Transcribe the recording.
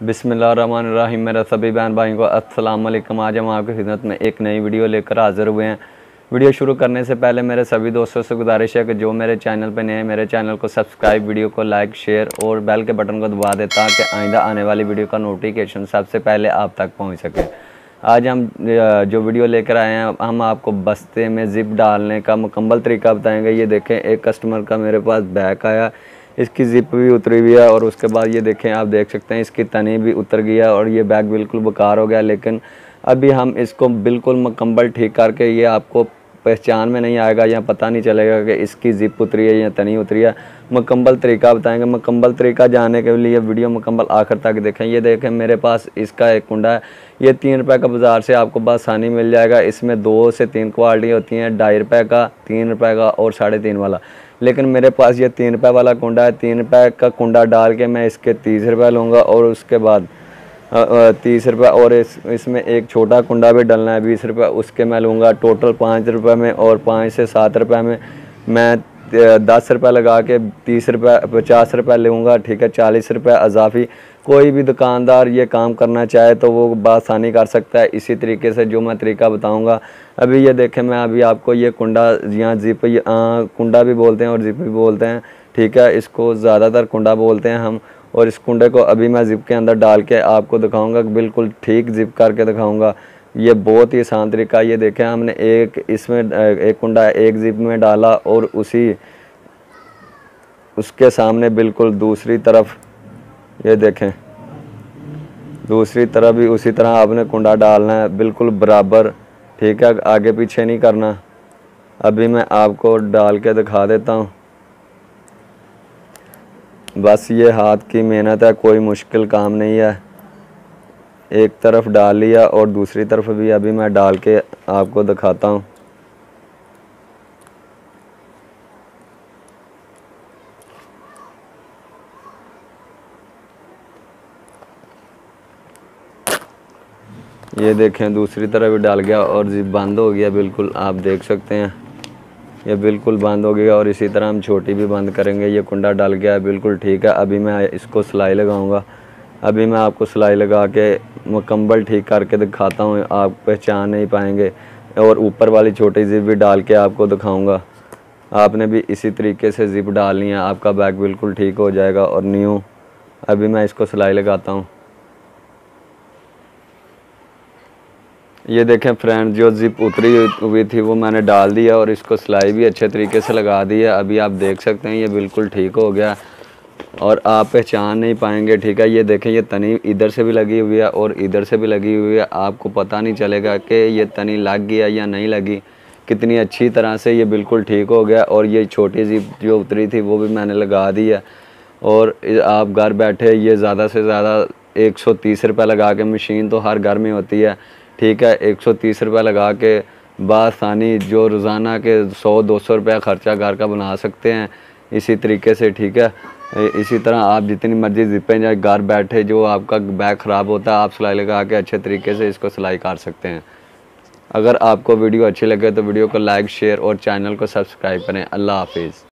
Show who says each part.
Speaker 1: बिसमीम मेरा सभी बहन भाई को अस्सलाम वालेकुम। आज हम आपकी खिदमत में एक नई वीडियो लेकर हाज़िर हुए हैं। वीडियो शुरू करने से पहले मेरे सभी दोस्तों से गुजारिश है कि जो मेरे चैनल पर नए हैं, मेरे चैनल को सब्सक्राइब, वीडियो को लाइक, शेयर और बेल के बटन को दबा दें ताकि आइंदा आने वाली वीडियो का नोटिफिकेशन सबसे पहले आप तक पहुँच सके। आज हम जो वीडियो लेकर आए हैं, हम आपको बस्ते में ज़िप डालने का मुकम्मल तरीका बताएँगे। ये देखें, एक कस्टमर का मेरे पास बैग आया। इसकी ज़िप भी उतरी हुई है और उसके बाद ये देखें, आप देख सकते हैं, इसकी तनी भी उतर गया और ये बैग बिल्कुल बेकार हो गया। लेकिन अभी हम इसको बिल्कुल मकम्बल ठीक करके ये आपको पहचान में नहीं आएगा या पता नहीं चलेगा कि इसकी ज़िप उतरी है या तनी उतरी है। मुकम्मल तरीका बताएँगे। मुकम्मल तरीका जानने के लिए वीडियो मुकम्मल आखिर तक देखें। ये देखें, मेरे पास इसका एक कुंडा है। ये तीन रुपये का बाज़ार से आपको आसानी मिल जाएगा। इसमें दो से तीन क्वालिटी होती हैं। ढाई रुपये का, तीन रुपये का और साढ़े तीन वाला। लेकिन मेरे पास ये तीन रुपये वाला कुंडा है। तीन रुपये का कुंडा डाल के मैं इसके तीस रुपये लूँगा और उसके बाद तीस रुपये और इस, इसमें एक छोटा कुंडा भी डलना है, बीस रुपये, उसके मैं लूँगा टोटल पाँच रुपये में और पाँच से सात रुपये में। मैं दस रुपये लगा के तीस रुपये, पचास रुपये लूँगा, ठीक है, चालीस रुपये अजाफी। कोई भी दुकानदार ये काम करना चाहे तो वो बासानी कर सकता है। इसी तरीके से जो मैं तरीका बताऊँगा, अभी ये देखें, मैं अभी आपको ये कुंडा, यहाँ जिप कुंडा भी बोलते हैं और जिप भी बोलते हैं, ठीक है, इसको ज़्यादातर कुंडा बोलते हैं हम। और इस कुंडे को अभी मैं जिप के अंदर डाल के आपको दिखाऊँगा बिल्कुल ठीक जिप करके दिखाऊँगा। ये बहुत ही आसान तरीका ये देखें हमने एक इसमें, एक कुंडा एक जिप में डाला और उसी, उसके सामने बिल्कुल दूसरी तरफ़, ये देखें, दूसरी तरफ़ भी उसी तरह आपने कुंडा डालना है, बिल्कुल बराबर, ठीक है, आगे पीछे नहीं करना। अभी मैं आपको डाल के दिखा देता हूँ। बस ये हाथ की मेहनत है, कोई मुश्किल काम नहीं है। एक तरफ़ डाल लिया और दूसरी तरफ़ भी अभी मैं डाल के आपको दिखाता हूँ। ये देखें, दूसरी तरफ़ भी डाल गया और जिप बंद हो गया, बिल्कुल आप देख सकते हैं। ये बिल्कुल बंद हो गया और इसी तरह हम छोटी भी बंद करेंगे। ये कुंडा डाल गया है, बिल्कुल ठीक है। अभी मैं इसको सिलाई लगाऊँगा। अभी मैं आपको सिलाई लगा के मुकम्मल ठीक करके दिखाता हूँ। आप पहचान नहीं पाएँगे। और ऊपर वाली छोटी जिप भी डाल के आपको दिखाऊँगा। आपने भी इसी तरीके से जिप डालनी है। आपका बैग बिल्कुल ठीक हो जाएगा और न्यू। अभी मैं इसको सिलाई लगाता हूँ। ये देखें फ्रेंड जो जिप उतरी हुई थी, वो मैंने डाल दिया और इसको सिलाई भी अच्छे तरीके से लगा दी है। अभी आप देख सकते हैं, ये बिल्कुल ठीक हो गया। और आप पहचान नहीं पाएँगे, ठीक है? ये देखें, ये तनी इधर से भी लगी हुई है और इधर से भी लगी हुई है। आपको पता नहीं चलेगा कि ये तनी लग गया या नहीं लगी। कितनी अच्छी तरह से ये बिल्कुल ठीक हो गया और ये छोटी सी जो उतरी थी, वो भी मैंने लगा दी है। और आप घर बैठे ये ज़्यादा से ज़्यादा एक सौ तीस रुपये लगा के मशीन तो हर घर में होती है। ठीक है, एक सौ तीस रुपये लगा के बासानी जो रोज़ाना के सौ दो सौ रुपया ख़र्चा घर का बना सकते हैं, इसी तरीके से, ठीक है? इसी तरह आप जितनी मर्ज़ी जिपें जाए घर बैठे जो आपका बैग ख़राब होता है, आप सिलाई लगा के अच्छे तरीके से इसको सिलाई कर सकते हैं। अगर आपको वीडियो अच्छी लगे तो वीडियो को लाइक, शेयर और चैनल को सब्सक्राइब करें। अल्लाह हाफिज़।